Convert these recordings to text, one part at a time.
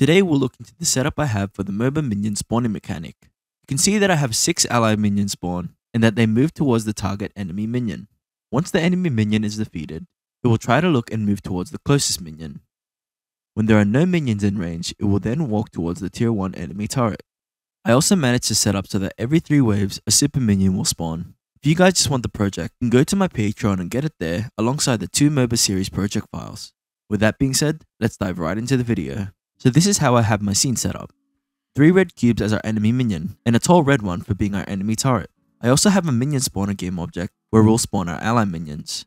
Today we'll look into the setup I have for the MOBA minion spawning mechanic. You can see that I have 6 ally minions spawn and that they move towards the target enemy minion. Once the enemy minion is defeated, it will try to look and move towards the closest minion. When there are no minions in range, it will then walk towards the tier 1 enemy turret. I also managed to set up so that every 3 waves a super minion will spawn. If you guys just want the project, you can go to my Patreon and get it there alongside the two MOBA series project files. With that being said, let's dive right into the video. So this is how I have my scene set up. 3 red cubes as our enemy minion, and a tall red one for being our enemy turret. I also have a minion spawner game object where we'll spawn our ally minions.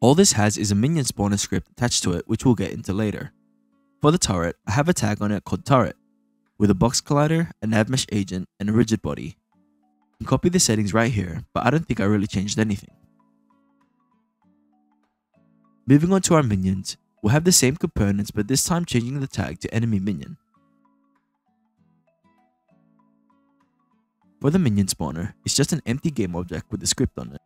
All this has is a minion spawner script attached to it which we'll get into later. For the turret, I have a tag on it called turret, with a box collider, a navmesh agent, and a rigid body. You can copy the settings right here, but I don't think I really changed anything. Moving on to our minions, we'll have the same components but this time changing the tag to enemy minion. For the minion spawner, it's just an empty game object with a script on it.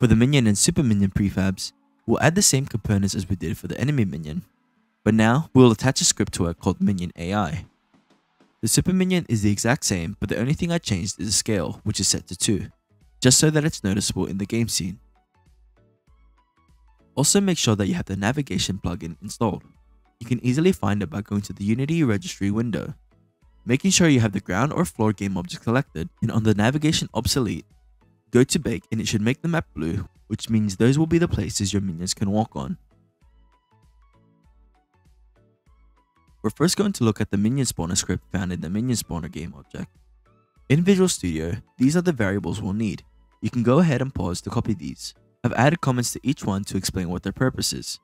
For the minion and super minion prefabs, we'll add the same components as we did for the enemy minion, but now we'll attach a script to it called minion AI. The super minion is the exact same, but the only thing I changed is the scale, which is set to 2, just so that it's noticeable in the game scene. Also make sure that you have the navigation plugin installed. You can easily find it by going to the Unity registry window making sure you have the ground or floor game object selected, and on the navigation obsolete, go to bake and it should make the map blue, which means those will be the places your minions can walk on. We're first going to look at the minion spawner script found in the minion spawner game object. In Visual Studio, these are the variables we'll need. You can go ahead and pause to copy these. I've added comments to each one to explain what their purpose is.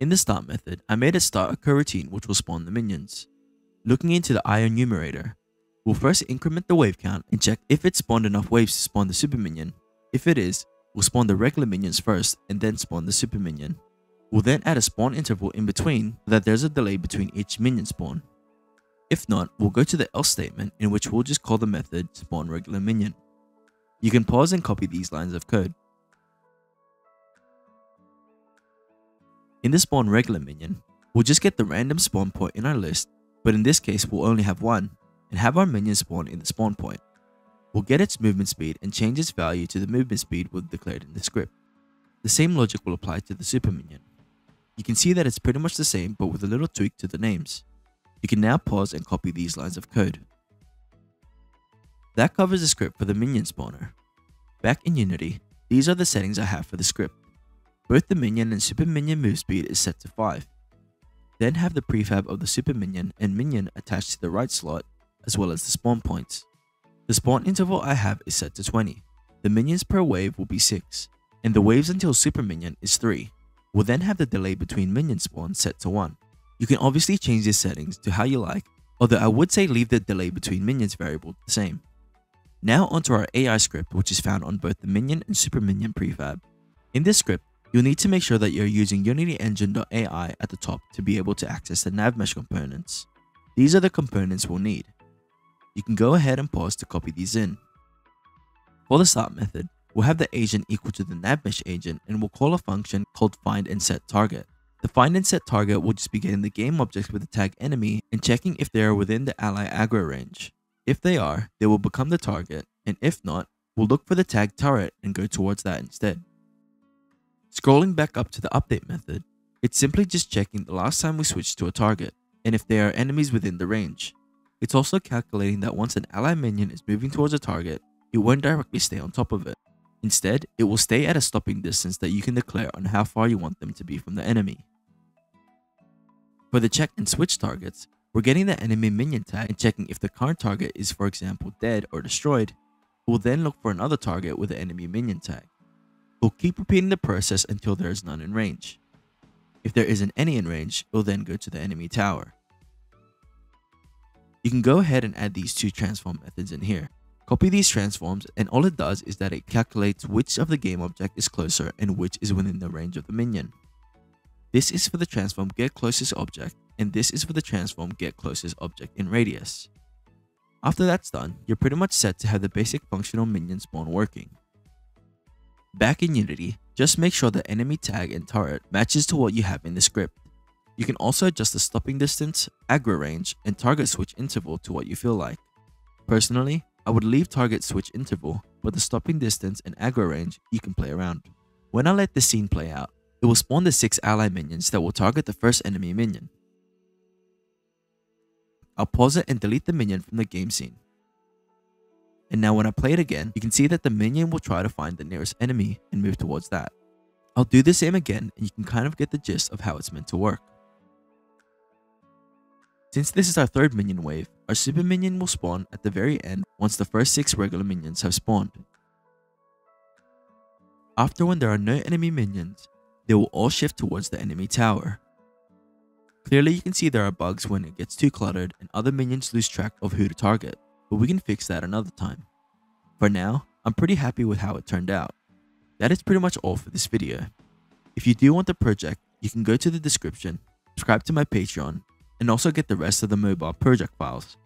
In the start method, I made a start a coroutine which will spawn the minions. Looking into the IEnumerator, we'll first increment the wave count and check if it spawned enough waves to spawn the super minion. If it is, we'll spawn the regular minions first and then spawn the super minion. We'll then add a spawn interval in between so that there's a delay between each minion spawn. If not, we'll go to the else statement in which we'll just call the method spawn regular minion. You can pause and copy these lines of code. In the spawn regular minion, we'll just get the random spawn point in our list, but in this case we'll only have one, and have our minion spawn in the spawn point. We'll get its movement speed and change its value to the movement speed we've declared in the script. The same logic will apply to the super minion. You can see that it's pretty much the same but with a little tweak to the names. You can now pause and copy these lines of code. That covers the script for the minion spawner. Back in Unity, these are the settings I have for the script. Both the minion and super minion move speed is set to 5. Then have the prefab of the super minion and minion attached to the right slot, as well as the spawn points. The spawn interval I have is set to 20. The minions per wave will be 6, and the waves until super minion is 3. We'll then have the delay between minion spawn set to 1. You can obviously change these settings to how you like, although I would say leave the delay between minions variable the same. Now onto our AI script which is found on both the minion and super minion prefab. In this script, You'll need to make sure that you're using Unity UnityEngine.ai at the top to be able to access the NavMesh components. These are the components we'll need. You can go ahead and pause to copy these in. For the start method, we'll have the agent equal to the NavMesh agent and we'll call a function called find and set target. The find and set target will just be getting the game objects with the tag enemy and checking if they are within the ally aggro range. If they are, they will become the target, and if not, we'll look for the tag turret and go towards that instead. Scrolling back up to the update method, it's simply just checking the last time we switched to a target, and if there are enemies within the range. It's also calculating that once an ally minion is moving towards a target, it won't directly stay on top of it. Instead, it will stay at a stopping distance that you can declare on how far you want them to be from the enemy. For the check and switch targets, we're getting the enemy minion tag and checking if the current target is for example dead or destroyed. We'll then look for another target with the enemy minion tag. We'll keep repeating the process until there is none in range. If there isn't any in range, we'll then go to the enemy tower. You can go ahead and add these two transform methods in here. Copy these transforms and all it does is that it calculates which of the game object is closer and which is within the range of the minion. This is for the transform get closest object and this is for the transform get closest object in radius. After that's done, you're pretty much set to have the basic functional minion spawn working. Back in Unity, just make sure the enemy tag and turret matches to what you have in the script. You can also adjust the stopping distance, aggro range, and target switch interval to what you feel like. Personally, I would leave target switch interval, but the stopping distance and aggro range you can play around. When I let the scene play out, it will spawn the 6 ally minions that will target the first enemy minion. I'll pause it and delete the minion from the game scene. And now when I play it again, you can see that the minion will try to find the nearest enemy and move towards that. I'll do the same again and you can kind of get the gist of how it's meant to work. Since this is our third minion wave, our super minion will spawn at the very end once the first 6 regular minions have spawned. After when there are no enemy minions, they will all shift towards the enemy tower. Clearly you can see there are bugs when it gets too cluttered and other minions lose track of who to target, but we can fix that another time. For now, I'm pretty happy with how it turned out. That is pretty much all for this video. If you do want the project, you can go to the description, subscribe to my Patreon, and also get the rest of the MOBA project files.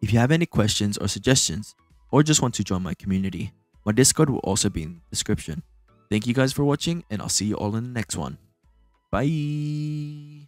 If you have any questions or suggestions, or just want to join my community, my Discord will also be in the description. Thank you guys for watching, and I'll see you all in the next one. Bye!